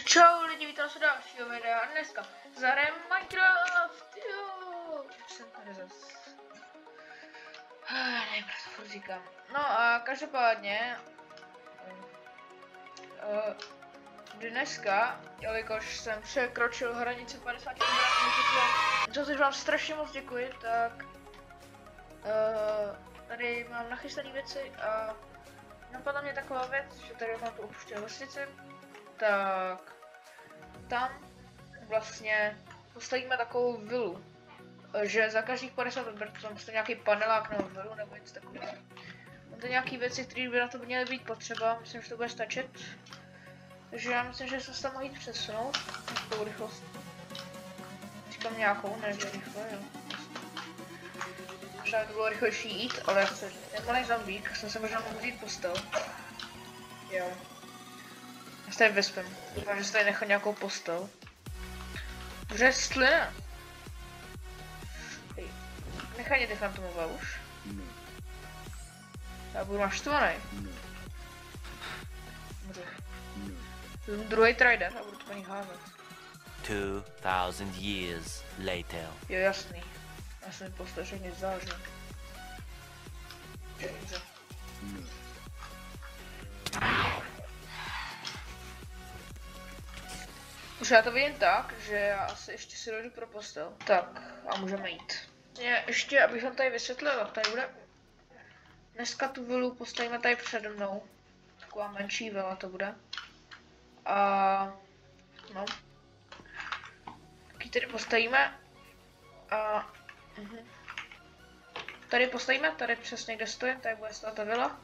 Čau lidi, vítám se dalšího videa a dneska zahrajeme Minecraft, jo, jsem tady zas. Ah, nevím, proč to říkám. No a každopádně, uh, dneska, jelikož jsem překročil hranici 50 obrátků, za což vám strašně moc děkuji, tak uh, tady mám nachystané věci a napadla mě taková věc, že tady mám tu opuštěnou vesnici, tak tam vlastně postavíme takovou vilu, že za každých 50 obrtů tam nějaký panelák nebo vilu nebo něco takového. Mám to nějaký věci, které by na to měly být potřeba, myslím, že to bude stačit. Takže já myslím, že se tam jít přesunout, takovou rychlost. Říkám nějakou, ne že rychle, jo. Možná to bylo rychlejší jít, ale já chci, ten malý zombík, jsem se možná mohl vzít postel. Jo. Já se tady vyspím. Doufám, že se tady nechal nějakou postel. Stlina. Hej. Nechaj mě ty fantomové už. Já budu naštvaný. Můžu. Vezmu druhý trident a budu to po nich házet. 2000 years later. Jo, jasný. Já jsem postel všechny září. Dobře. Už já to vidím tak, že já asi ještě si dojdu pro postel. Tak, a můžeme jít. Je, ještě, abych vám tady vysvětlil, tady bude. Dneska tu vilu postavíme tady přede mnou. Taková menší vila to bude. A... No. Taky tady postavíme. A... Mhm. Tady postavíme, tady přesně kde stojím, tady bude stát ta vila.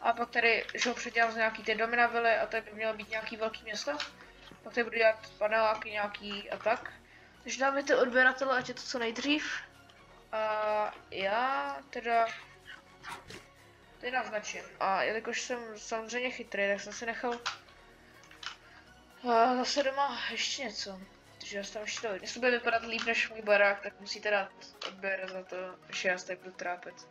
A pak tady, že ho předělám z nějaký ty domy na vily a tady by mělo být nějaký velký město. Pak tady budu dělat paneláky nějaký a tak. Takže dáme ty odběratele, ať je to co nejdřív. A já teda tady naznačím. A jelikož jsem samozřejmě chytrý, tak jsem si nechal a zase doma ještě něco. Takže já tam ještě dojdu. Jestli bude vypadat líp než můj barák, tak musíte dát odběr za to, že já se tady budu trápit.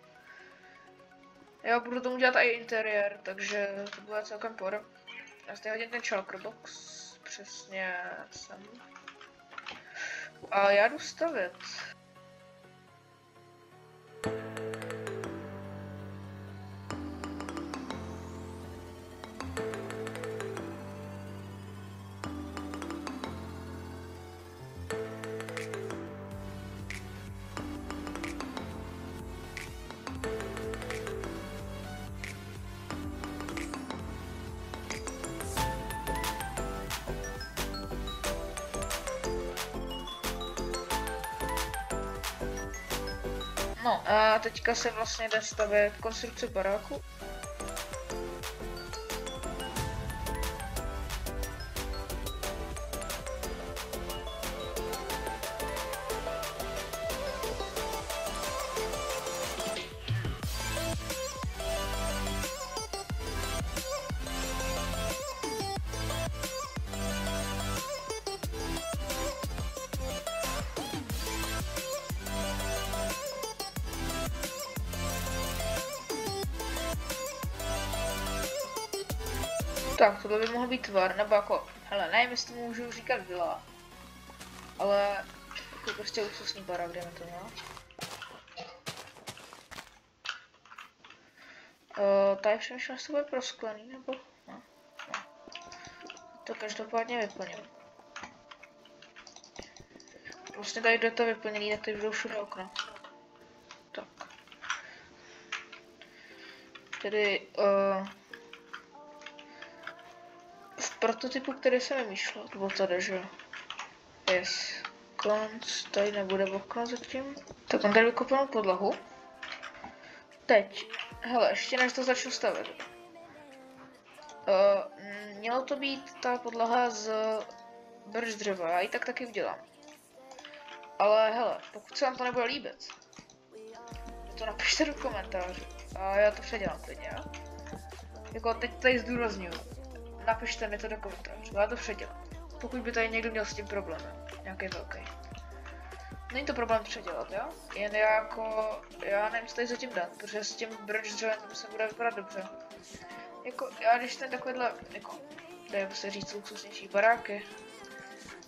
Já budu tomu dělat i interiér, takže to bude celkem por. Já si hodím ten chalkerbox přesně sem. A já jdu stavět. No a teďka se vlastně jde stavět konstrukce baráku. Tak, tohle by mohl být tvar, nebo jako, hele, nevím, jestli můžu říkat vila, ale jako prostě luxusní barák, jdeme to, no. Uh, tady přemýšlím, jestli to prosklený, nebo, no, no. To každopádně vyplním. Vlastně tady jde to vyplněný, tak tady budou všude okna. Tak. Tedy, uh, prototypu, který jsem vymýšlel, to bylo tady, že. Yes. Konc, tady nebude okno zatím. Tak on tady vykopal podlahu. Teď, hele, ještě než to začnu stavět. Uh, mělo to být ta podlaha z brž dřeva, já ji tak taky udělám. Ale hele, pokud se vám to nebude líbit, to napište do komentářů a já to předělám klidně, jo? Jako teď tady zdůraznuju, napište mi to do komentářů, já to předělám. Pokud by tady někdo měl s tím problém, nějaký velký. Není to problém předělat, jo? Jen já jako, já nevím, co tady zatím dát, protože s tím brč dřevem se bude vypadat dobře. Jako, já když ten takovýhle, jako, je se říct luxusnější baráky.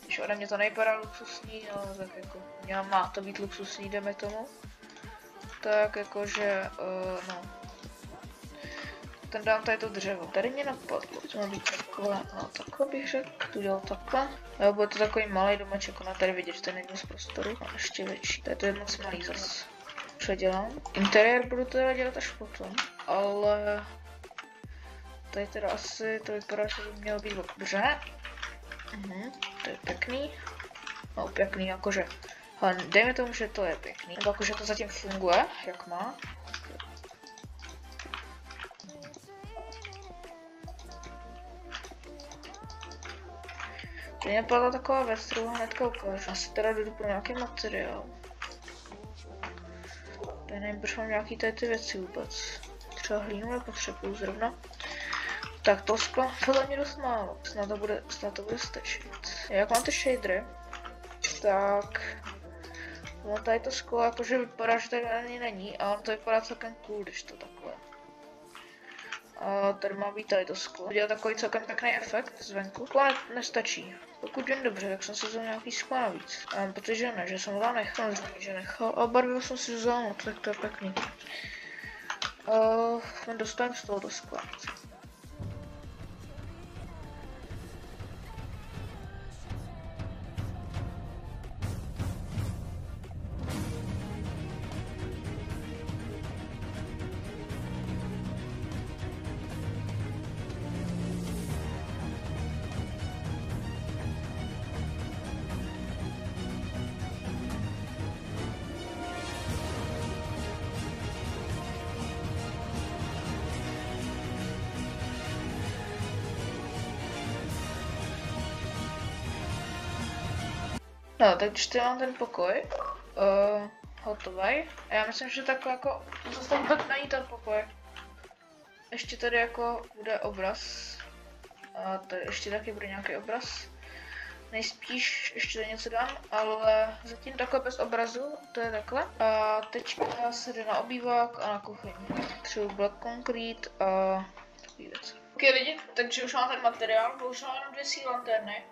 Když ode mě to nejpadá luxusní, ale tak jako měla má to být luxusní, jdeme tomu. Tak jakože, uh, no. Ten dám tady to dřevo. Tady mě napadlo, to má být takové, no takhle bych řekl, tu dělal takhle. Jo, bude to takový malý domeček, ona tady vidět, že to není z prostoru. A ještě větší, tady to je moc malý zas. Předělám. Interiér budu teda dělat až potom, ale tady teda asi to vypadá, že by mělo být dobře. Mhm, to je pěkný. No pěkný, jakože. Ale dejme tomu, že to je pěkný. Nebo jakože to zatím funguje, jak má. To mě padla taková věc, kterou hnedka ukážu. Asi teda jdu pro nějaký materiál. Já nevím, proč mám nějaký tady ty věci vůbec. Třeba hlínu nepotřebuju zrovna. Tak to sklo, podle mě dost málo. Snad to bude, snad to bude stačit. Jak mám ty shadery, tak... No tady to sklo jakože vypadá, že tady ani není, a on to vypadá celkem cool, když to takhle. A tady má být tady to sklo. Dělá takový celkem pěkný efekt zvenku. Sklo ne, nestačí. Pokud jen dobře, tak jsem si vzal nějaký sklo navíc. A protože ne, že jsem ho tam nechal, že nechal. A barvil jsem si vzal, no, tak to je pěkný. Uh, dostaneme z tohoto skla. No, tak když tady mám ten pokoj, uh, hotový. A já myslím, že takhle jako, tam tak není ten pokoj. Ještě tady jako bude obraz. A tady ještě taky bude nějaký obraz. Nejspíš ještě tady něco dám, ale zatím takhle bez obrazu, to je takhle. A teďka se jde na obývák a na kuchyň. Třeba black concrete a takový věci. Ok lidi, takže už mám ten materiál, bohužel jenom dvě síly lanterny.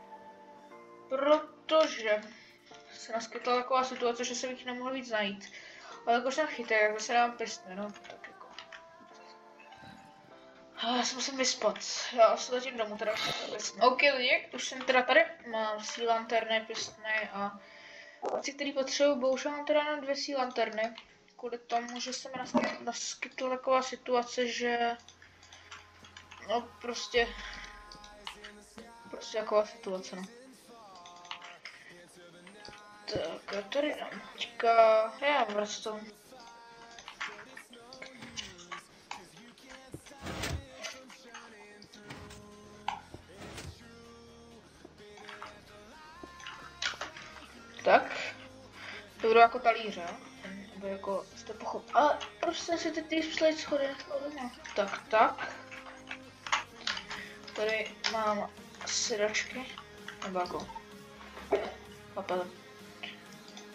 Protože se naskytla taková situace, že jsem jich nemohl víc najít. Ale jako jsem chytrý, jak se dám prstne, no, tak jako. A já se musím vyspat. Já se letím domů teda. OK lidi, už jsem teda tady, mám síl lanterny, pistny a věci, které potřebuji, bohužel mám teda na dvě síl lanterny. Kvůli tomu, že se mi naskytla taková situace, že no prostě prostě taková situace, no. Tak, a tady nám teďka, já mám redstone. Tak, to budou jako talíře, aby jako jste pochopili. Ale proč jsem si ty slide schody nechal doma? Tak, tak. Tady mám sedačky, nebo jako papele.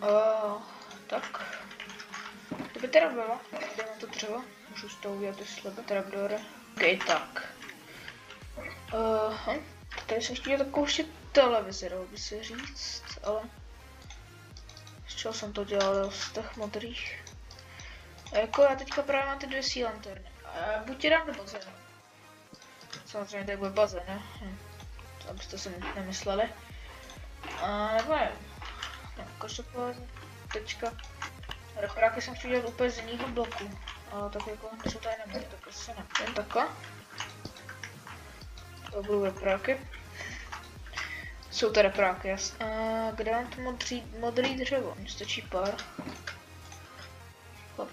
Uh, tak. To by teda bylo. Jde na to dřevo. Můžu z toho udělat sleby, trapdory. Ok, tak. Uh, hm. Tady jsem chtěl takovou ještě televizi, dalo by se říct, ale... Z čeho jsem to dělal, z těch modrých. A jako já teďka právě mám ty dvě síly lanterny. A buď tě dám do bazénu. Samozřejmě tady bude bazén, ne? Hm. Abyste si nemysleli. A nebo nevím. No, každopádně jsem chtěl dělat úplně z jiného bloku. Ale tak jako jsou tady nebude, tak asi ne. Jen takhle. To budou reparáky. Jsou to reparáky, jasně. A kde mám to modrý, modrý dřevo? Mně stačí pár. Hop.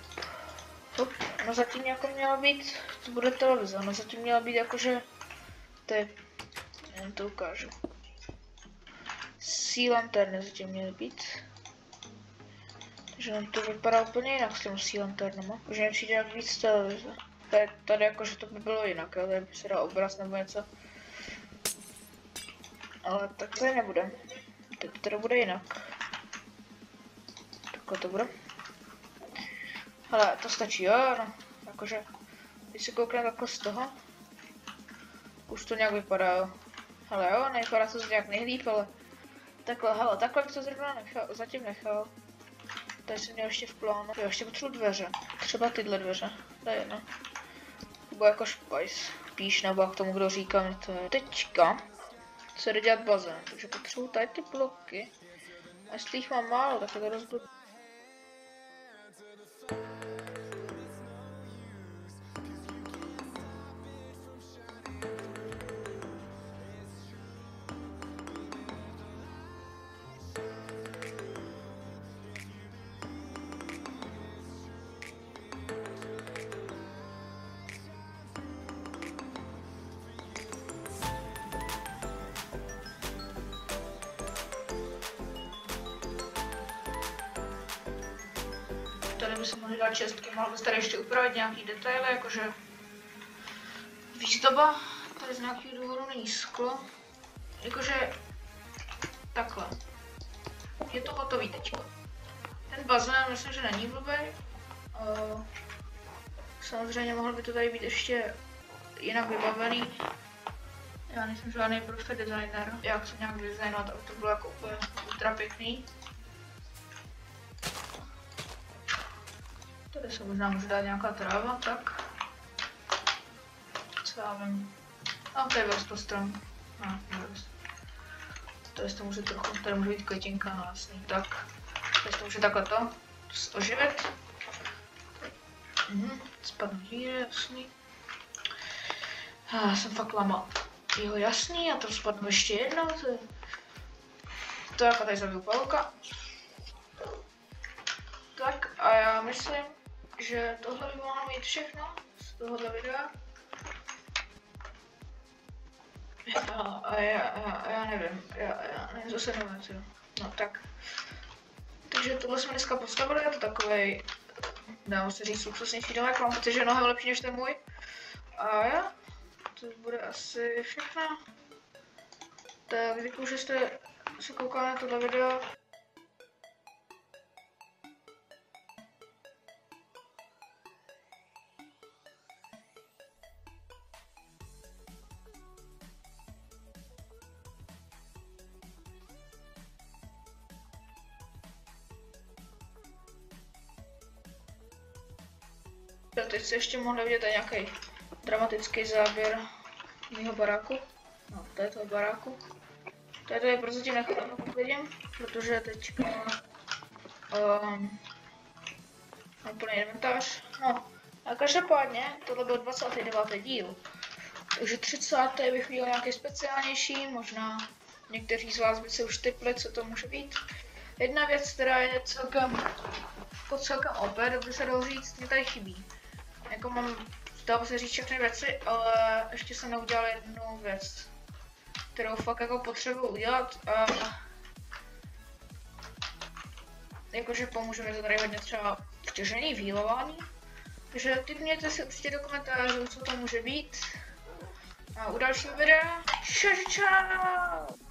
Hop. No zatím jako měla být, to bude televize, no zatím měla být jakože ty, jen to ukážu. Sea lanterny zatím měly být. Takže nám to vypadá úplně jinak s těmi Sea lanternama. Že mi přijde jak víc televize. Tady, tady jakože to by bylo jinak, jo? tady by se dal obraz nebo něco. Ale tak to nebude. Teď to bude jinak. Takhle to bude. Ale to stačí, jo, no. Jakože, když se koukneme takhle z toho, už to nějak vypadá, jo. hele jo, nevypadá to nějak nejlíp, ale takhle, hele, takhle bych to zrovna nechal, zatím nechal. Tady jsem měl ještě v plánu. Jo, ještě potřebuji dveře. Třeba tyhle dveře. To je jedno. Nebo jako špajs. Píš, nebo jak tomu kdo říká, to je. Teďka se jde dělat bazén, takže potřebuji tady ty bloky. A jestli jich mám málo, tak to rozbudu. Se mohli dát čestky, mohl bys tady ještě upravit nějaký detaily, jakože výzdoba, tady z nějakého důvodu není sklo, jakože takhle. Je to hotový teďko. Ten bazén myslím, že není blbý. Uh, samozřejmě mohl by to tady být ještě jinak vybavený. Já nejsem žádný profi designer, já chci nějak designovat, aby to bylo jako úplně ultra pěkný. Tady se možná může dát nějaká tráva, tak. Co já vím. A to je vrstvo strom. No. Tady to může trochu, tady může být květinka, no jasný. Tak, tady to může takhle to oživit. Mhm, spadnu díry, jasný. Já jsem fakt lama. Jo, jasný, a to spadnu ještě jednou. To je... Tak a tady zabiju pavouka. Tak a já myslím, že tohle by mohlo mít všechno z tohoto videa. A, a já, já, já nevím, já, já nevím, co se nepamatuju. No tak. Takže tohle jsme dneska postavili, je to takový, dá se říct, luxusnější domek, mám pocit, že je mnohem lepší než ten můj. A já, to bude asi všechno. Tak děkuji, že jste se koukali na tohle video. Jo, teď se ještě mohli vidět nějaký dramatický záběr mého baráku. No, to je toho baráku. Tady je prozatím nechám uklidím, protože teď um, mám plný inventář. No, a každopádně, tohle byl 29. díl. Takže 30. bych měl nějaký speciálnější, možná někteří z vás by se už typli, co to může být. Jedna věc, která je celkem, jako celkem opět, by se dalo říct, mě tady chybí. Jako mám, dalo se říct všechny věci, ale ještě jsem neudělal jednu věc, kterou fakt jako potřebuji udělat a jakože pomůže mi to tady hodně třeba vtěžení, výlování. Takže typněte si určitě do komentářů, co to může být. A u dalšího videa, čau čau!